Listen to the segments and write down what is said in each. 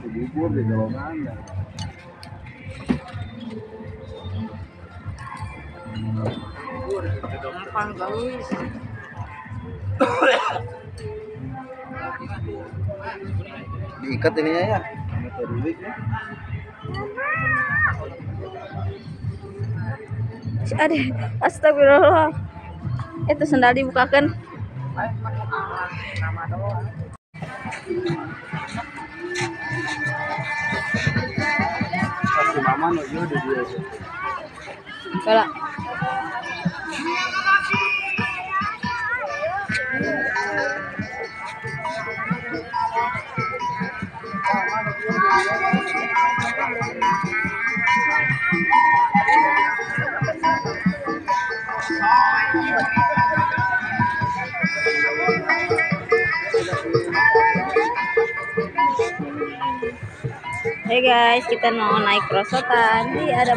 bubur di golongan ya. Gampang guys. Diikat ininya ya. Duit ya. Aduh, astagfirullah. Itu sendal dibukakan. Pasti mama no dia di dia. Guys, kita mau naik perosotan. Ini ada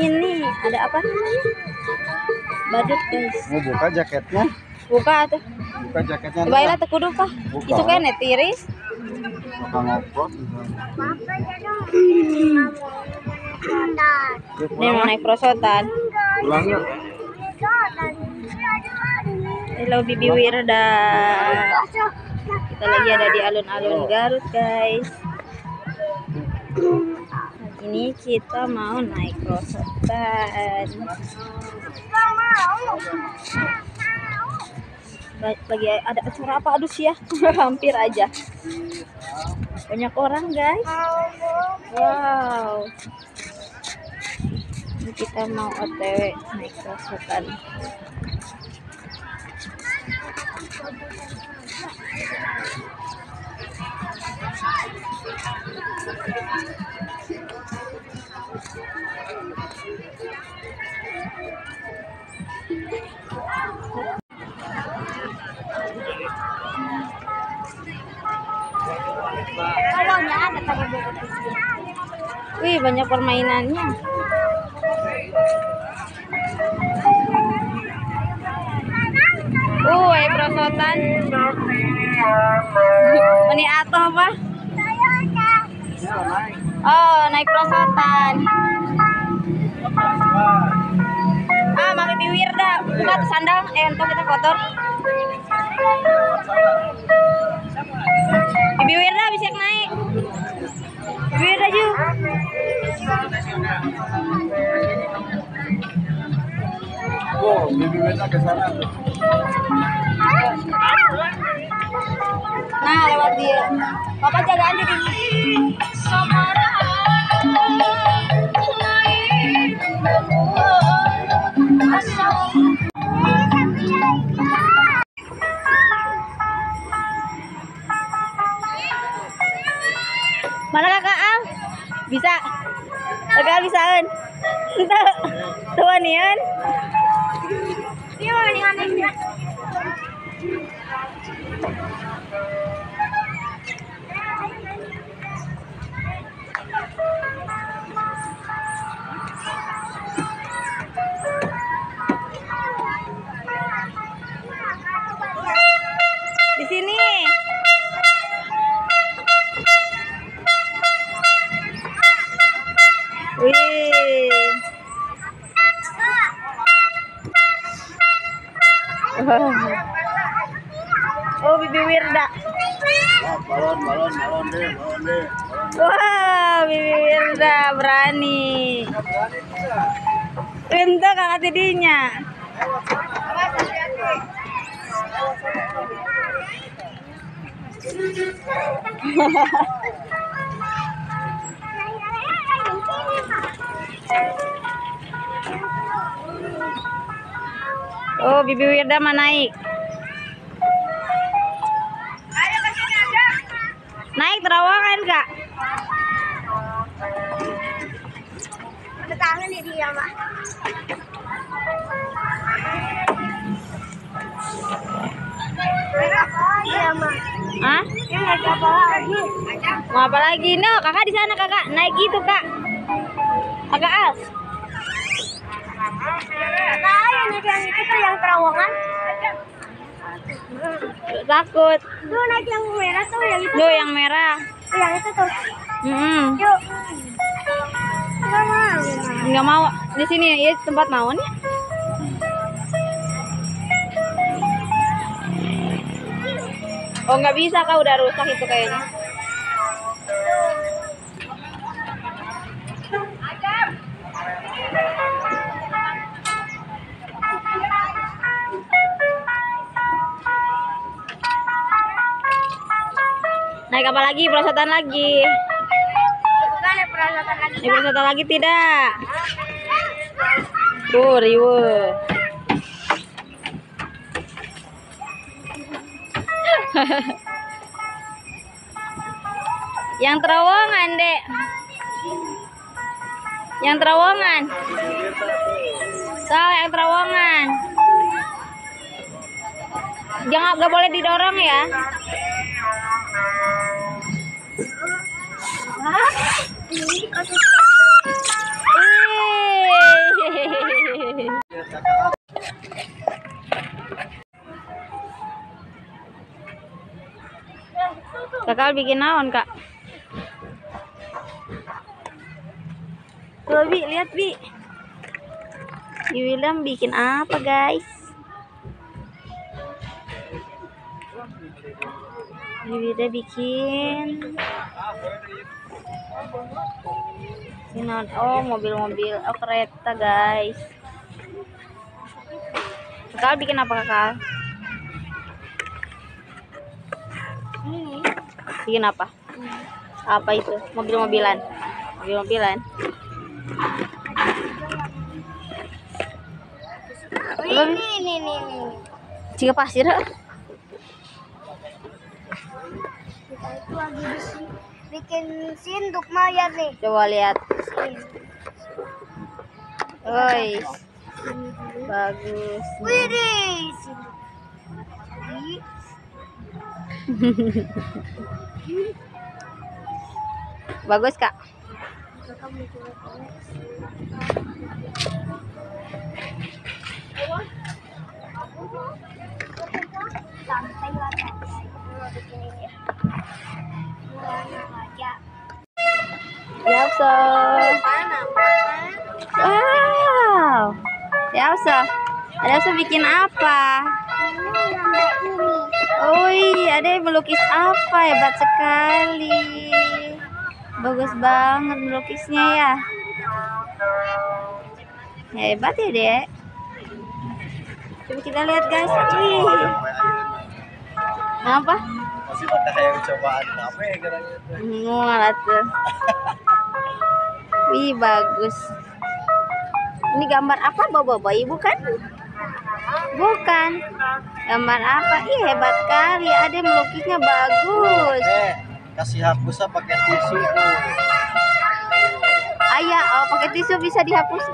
ini, ada apa namanya? Badut guys. Mau buka jaketnya? Buka tuh. Buka jaketnya. Coba tuh kudu kah? Buka. Itu kan tiris. Buka ngoprot. Ini mau naik perosotan. Pulang yuk. Hello Bibi Wirda. Kita lagi ada di alun-alun Garut guys. Ini kita mau naik perosotan. Ba- Lagi ada acara apa? Aduh sih ya, hampir aja. Banyak orang guys. Wow. Ini kita mau OTW naik perosotan. Wih, banyak permainannya. Uh, eh perosotan. Ini atau apa? Oh, naik perosotan. Ah, Mami Biwirda, buka tuh sandal. Eh, untuk kita kotor. Bibi Wirda bisa naik. Bibi Wirda yuk. Oh, bibi Wena ke sana. Nah, lewat dia. Papa jaga aja di Kakak Al bisa kan? Tuh, tuh Anian. Oh, Bibi Wirda. Balon, balon, balon deh, balon deh. Wah, Bibi Wirda berani. Pintu kakak tidinya. Oh, Bibi Wirda mau naik. Naik Kak. Ada tangan di dia, Mak. Iya, Mak. Hah? Ya nggak ada apa lagi. Mau apa lagi? No, kakak di sana kakak. Naik itu kak. Kakak Al. Nah, yang yang itu tuh yang terowongan. Takut. Tuh naik yang merah tuh yang itu. Tuh yang merah. Yang itu tuh. Hmm. Yuk. Nggak mau. Nggak mau di sini ya tempat mau nih. Oh nggak bisa kak udah rusak itu kayaknya. Naik apa lagi? Perosotan lagi. Ada peralatan lagi. Naik perosotan lagi tidak? Tuh, riwe. Yang terowongan, Dek. Yang terowongan. So, yang terowongan. Jangan nggak boleh didorong ya. Kakak bikin naon, Kak? Tuh, Bi, lihat, Bi. Bi William bikin apa, guys? Bi William bikin Sinon, oh mobil-mobil, oh kereta guys. Kakak bikin apa kakak? Ini. Bikin apa? Apa itu? Mobil-mobilan. Mobil-mobilan. Ini, ini, ini, ini. Jika pasir. Kita itu lagi bisi- bikin sinduk mayat nih. Coba lihat. Sini. Oi, Sini dulu. bagus. Widih, sinduk. Bagus, Kak. Mana? Wow. So. Ada so bikin apa? Ini. Oi, ada melukis apa? Hebat sekali. Bagus banget melukisnya ya. Hebat ya, Dek. Coba kita lihat, guys. Wih. Apa? Masih pada kayak cobaan apa ya kira-kira? Mualah tuh. Wih, bagus. Ini gambar apa, Bawa bayi bukan? Bukan. Gambar apa? Ih, hebat kali. Ada melukisnya bagus. Eh, kasih hapusnya pakai tisu. Ayah, oh, pakai tisu bisa dihapus.